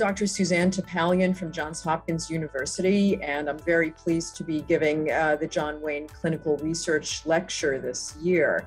Dr. Suzanne Topalian from Johns Hopkins University, and I'm very pleased to be giving uh, the John Wayne Clinical Research Lecture this year.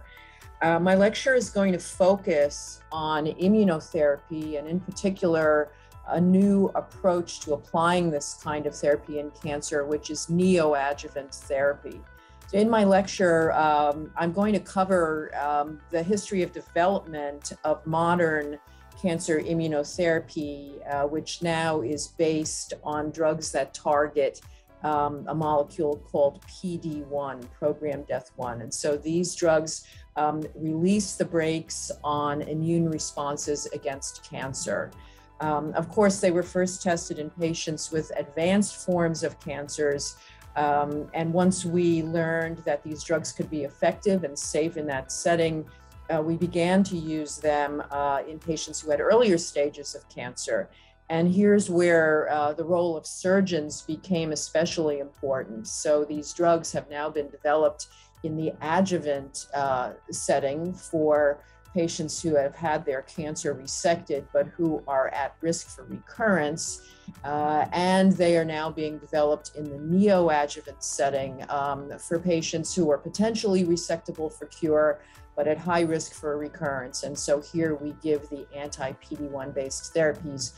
Uh, my lecture is going to focus on immunotherapy and, in particular, a new approach to applying this kind of therapy in cancer, which is neoadjuvant therapy. So in my lecture, um, I'm going to cover um, the history of development of modern cancer immunotherapy, uh, which now is based on drugs that target um, a molecule called PD1, programmed death 1. And so these drugs um, release the brakes on immune responses against cancer. Um, of course, they were first tested in patients with advanced forms of cancers. Um, and once we learned that these drugs could be effective and safe in that setting, uh, we began to use them uh, in patients who had earlier stages of cancer. And here's where uh, the role of surgeons became especially important. So these drugs have now been developed in the adjuvant uh, setting for patients who have had their cancer resected but who are at risk for recurrence. Uh, and they are now being developed in the neoadjuvant setting um, for patients who are potentially resectable for cure but at high risk for recurrence. And so here we give the anti PD 1 based therapies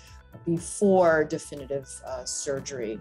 before definitive uh, surgery.